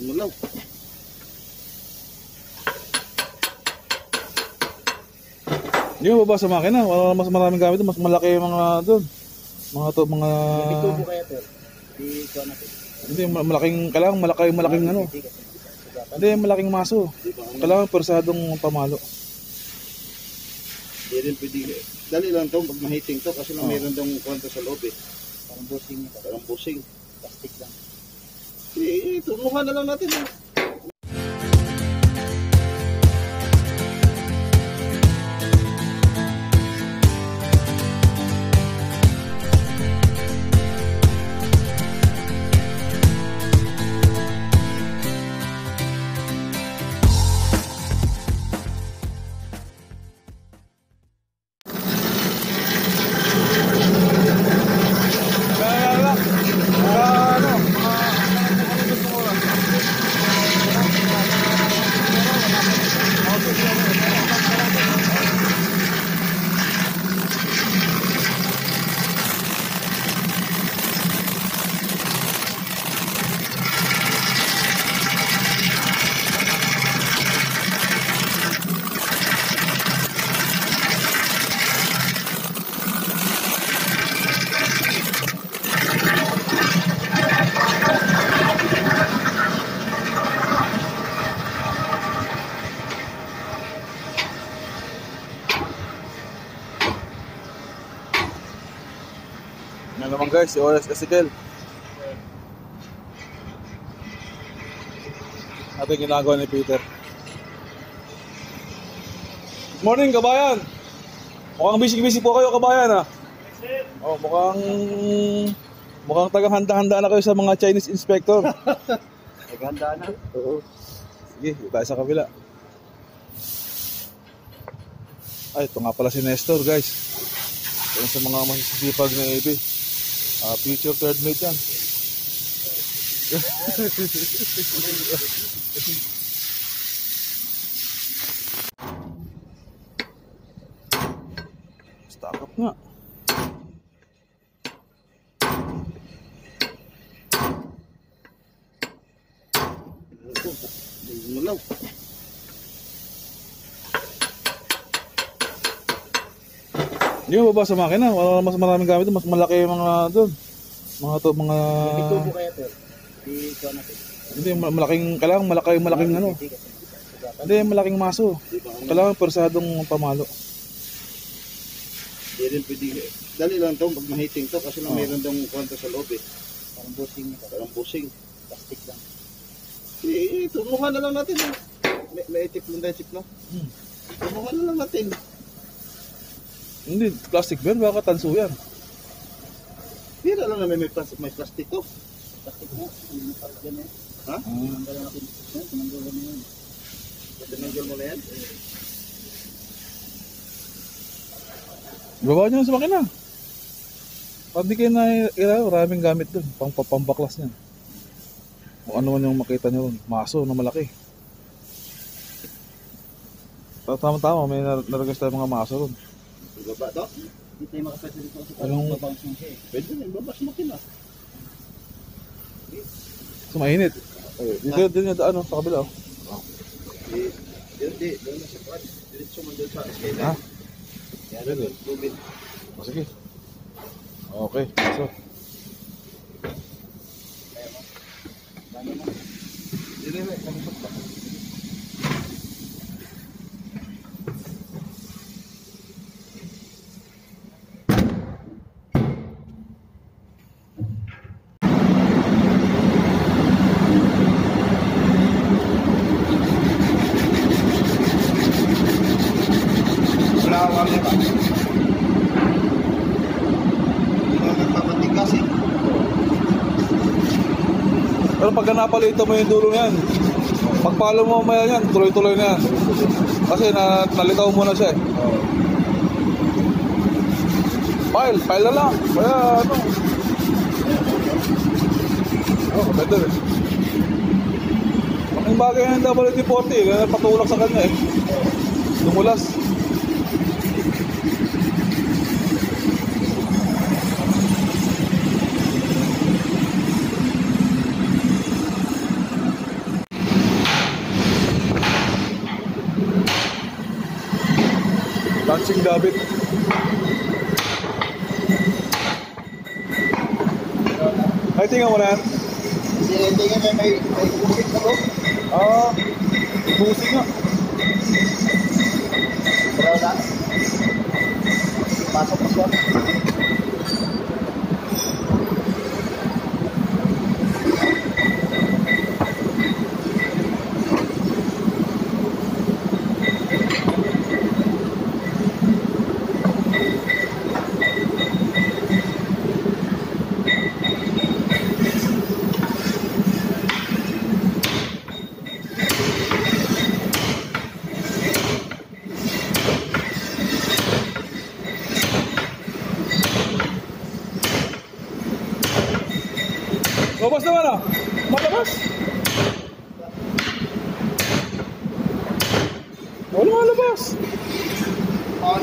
Mulaw. Hindi mo ba sa makina? Wala mas maraming gamit doon. Mas malaki yung mga doon. Mga to, mga... Tubo kaya to. Di ko natin. Hindi, ma- malaking, kailangan malaki, malaking ano. Hindi. Hindi, malaking maso. Kailangan persadong pamalo. Di rin pwede. Dali lang to pag mahiting to kasi lang Oh. meron dong kwento sa loob eh. Parang busing. Parang busing. Plastic lang. Eh, tulungan na lang natin. eh. Yan naman guys, si Oras. Ito yung ginagawa ni Peter. Good morning, kabayan! Mukhang busy-busy po kayo, kabayan, ha? Oh, mukhang... Mukhang tagang-handa-handa na kayo sa mga Chinese inspector. Naganda na. Oo. Sige, tayo sa kabila. Ay, ito nga pala si Nestor, guys. Yan sa mga masisipag na AB. Ah, future third mate yan. Stock up nga. Mulaw. Hindi mo ba sa makina? Wala mas maraming gamit doon. Mas malaki yung mga doon. Mga to, mga... May tubo kaya to. Di ko natin. Hindi, ma- malaking, kailangan malaki, malaking ano. Hindi. Hindi, malaking maso. Kailangan persadong pamalo. Di rin pwede. Dali lang to pag mahiting to kasi lang Oh. meron dong kwento sa loob eh. Parang busing. Parang busing. Plastic lang. Eh, tulungan na lang natin. eh. May, may tip lang tayo, tip no? Hmm. Tulungan na lang natin. Hindi, plastic ba? yan? Baka tanso yan. Pira lang na may, plastic, may plastic to. Plastic na? Ha? Tinanggal natin. Yan, tinanggal na yan. Tinanggal mo na yan? Ibaba nyo sa makina. Pag di kayo na ira, maraming gamit doon. Pang pambaklas niyan. Kung ano man yung makita nyo ron. Maso na malaki. Tama-tama, may nar- naragas tayo mga maso ron. Ibaba to? Hindi tayo makapwede dito kasi Anong- mo siya eh. Pwede na, ibabas mo kina. So mainit. Eh, dito, dito nyo ano, sa kabila. Oh. Eh, Hindi, doon na sa kwan. Diretso mo doon sa escalator. Ha? Yan doon, tubig. Oh, sige. Okay, so. Dili na, kamusap pa. Wala Pero pag napalito mo yung dulo yan, pagpalo mo maya yan, tuloy-tuloy na yan. Kasi na, nalitaw mo na siya eh. File, file na lang. Kaya ano. Oh, better eh. Ang bagay ng WD-40, kaya patulak sa kanya eh. Dumulas. Launching David. Ay, tingnan mo na hindi nga may, may kusik na to. Ah, busing nga. Pero na. Pasok pa siya. Lumabas naman ah. Malabas. Wala nga labas. Oh,